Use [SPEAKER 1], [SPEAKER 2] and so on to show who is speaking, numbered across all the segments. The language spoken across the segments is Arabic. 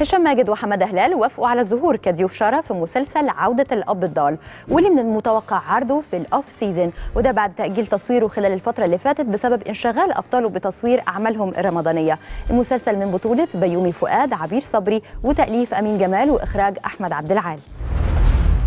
[SPEAKER 1] هشام ماجد وحمادة هلال وافقوا على الظهور كضيوف شرف في مسلسل عودة الأب الضال واللي من المتوقع عرضه في الأوف سيزون وده بعد تأجيل تصويره خلال الفترة اللي فاتت بسبب انشغال أبطاله بتصوير أعمالهم الرمضانية. المسلسل من بطولة بيومي فؤاد عبير صبري وتأليف أمين جمال وإخراج أحمد عبد العال.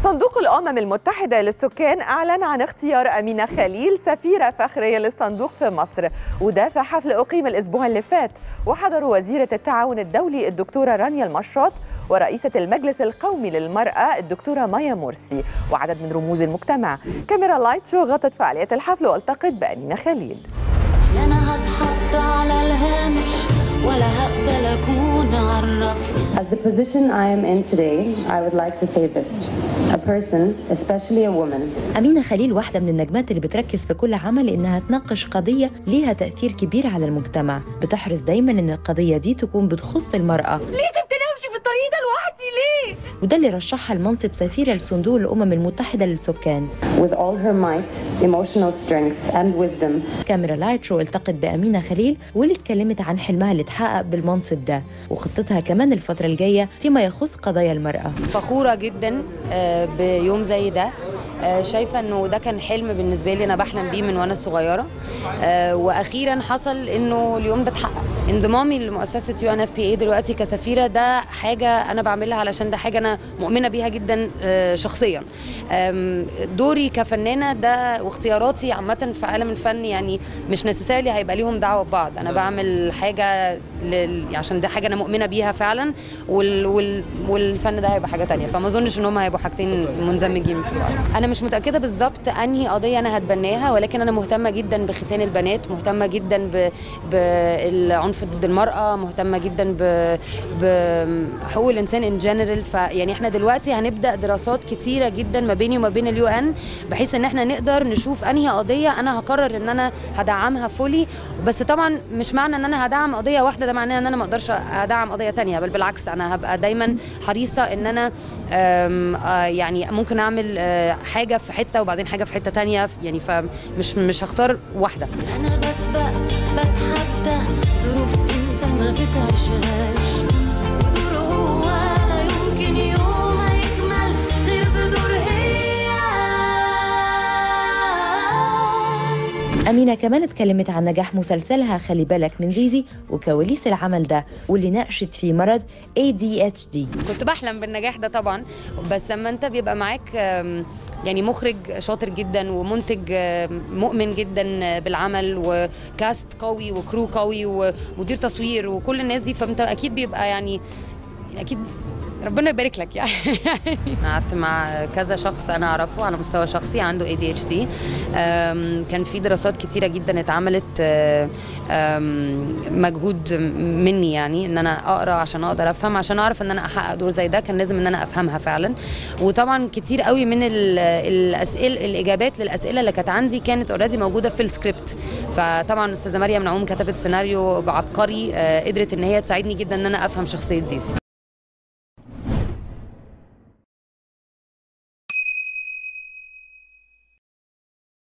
[SPEAKER 2] صندوق الأمم المتحدة للسكان أعلن عن اختيار أمينة خليل سفيرة فخرية للصندوق في مصر. وده في حفل أقيم الأسبوع اللي فات. وحضروا وزيرة التعاون الدولي الدكتورة رانيا المشاط ورئيسة المجلس القومي للمرأة الدكتورة مايا مرسي وعدد من رموز المجتمع. كاميرا لايت شو غطت فعالية الحفل. والتقت بأمينة خليل.
[SPEAKER 3] As the position I am in today, I would like to say this. A person, especially a woman,
[SPEAKER 4] أمينة خليل واحدة من النجمات اللي بتركز في كل عمل إنها تناقش قضية ليها تأثير كبير على المجتمع. بتحرص دايما إن القضية دي تكون بتخص المرأة.
[SPEAKER 5] ليه ده لوحدي ليه؟
[SPEAKER 4] وده اللي رشحها لمنصب سفيرة لصندوق الأمم المتحدة للسكان.
[SPEAKER 3] With all her might, emotional strength, and wisdom,
[SPEAKER 4] كاميرا لايت شو التقت بأمينة خليل واللي اتكلمت عن حلمها اللي اتحقق بالمنصب ده وخطتها كمان الفترة الجاية فيما يخص قضايا المرأة.
[SPEAKER 6] فخورة جدا آه، بيوم زي ده. آه، شايفة إنه ده كان حلم بالنسبة لي أنا بحلم بيه من وأنا صغيرة. آه، وأخيرا حصل إنه اليوم ده اتحقق. انضمامي لمؤسسة يو ان اف بي اي دلوقتي كسفيرة ده حاجة أنا بعملها علشان ده حاجة أنا مؤمنة بيها جدا آه، شخصيا. دوري كفنانة ده واختياراتي عامة في عالم الفن يعني مش necessarily هيبقى ليهم دعوة ببعض. أنا بعمل حاجة لل... عشان ده حاجة أنا مؤمنة بيها فعلا وال... وال... والفن ده هيبقى حاجة تانية. فما أظنش إن هم هيبقوا حاجتين مندمجين في بعض. أنا مش متأكدة بالظبط أنهي قضية أنا هتبناها ولكن أنا مهتمة جدا بختان البنات مهتمة جدا ب... بالعنف ضد المرأة مهتمة جدا. بحقوق الإنسان in general فيعني إحنا دلوقتي هنبدأ دراسات كتيرة جدا ما بيني وما بين ال UN بحيث إن إحنا نقدر نشوف أنهي قضية أنا هقرر إن أنا هدعمها fully بس طبعا مش معنى إن أنا هدعم قضية واحدة ده معناه إن أنا ما أقدرش أدعم قضية تانية بل بالعكس أنا هبقى دايما حريصة إن أنا يعني ممكن أعمل حاجة في حتة وبعدين حاجة في حتة تانية يعني فمش مش هختار واحدة
[SPEAKER 5] أنا بسبق بتحدى ظروف انت ما بتعيشهاش
[SPEAKER 4] أمينة كمان اتكلمت عن نجاح مسلسلها خلي بالك من زيزي وكواليس العمل ده واللي ناقشت فيه مرض ADHD
[SPEAKER 6] كنت بحلم بالنجاح ده طبعا بس لما أنت بيبقى معاك يعني مخرج شاطر جدا ومنتج مؤمن جدا بالعمل وكاست قوي وكرو قوي ومدير تصوير وكل الناس دي فأنت أكيد بيبقى يعني أكيد ربنا يبارك لك يعني. قعدت مع كذا شخص أنا أعرفه على مستوى شخصي عنده ADHD أم، كان في دراسات كتيرة جدا اتعملت مجهود مني يعني إن أنا أقرأ عشان أقدر أفهم عشان أعرف إن أنا أحقق دور زي ده كان لازم إن أنا أفهمها فعلا. وطبعا كتير قوي من ال- الاسئله الإجابات للأسئلة اللي كانت عندي كانت already موجودة في السكريبت. فطبعا أستاذة مريم نعوم كتبت سيناريو عبقري أه، قدرت إن هي تساعدني جدا إن أنا أفهم شخصية زيزي.